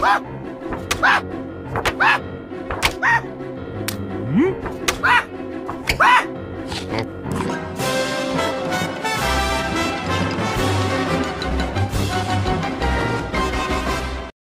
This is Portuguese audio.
Hum?